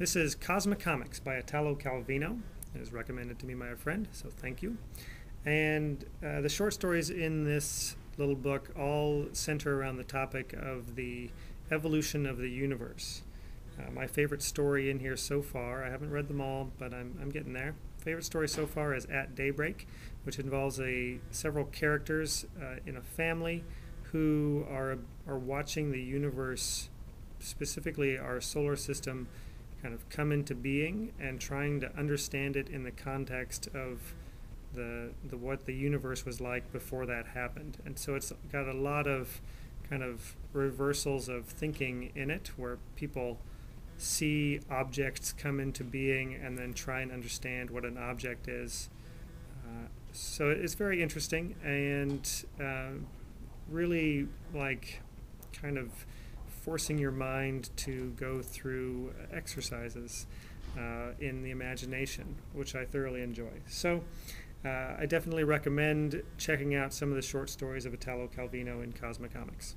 This is Cosmicomics by Italo Calvino. It was recommended to me by a friend, so thank you. And uh, the short stories in this little book all center around the topic of the evolution of the universe. Uh, my favorite story in here so far, I haven't read them all, but I'm, I'm getting there. Favorite story so far is At Daybreak, which involves a several characters uh, in a family who are, are watching the universe, specifically our solar system, kind of come into being and trying to understand it in the context of the, the what the universe was like before that happened. And so it's got a lot of kind of reversals of thinking in it where people see objects come into being and then try and understand what an object is. Uh, so it's very interesting and uh, really like kind of forcing your mind to go through exercises uh, in the imagination, which I thoroughly enjoy. So uh, I definitely recommend checking out some of the short stories of Italo Calvino in Cosmicomics.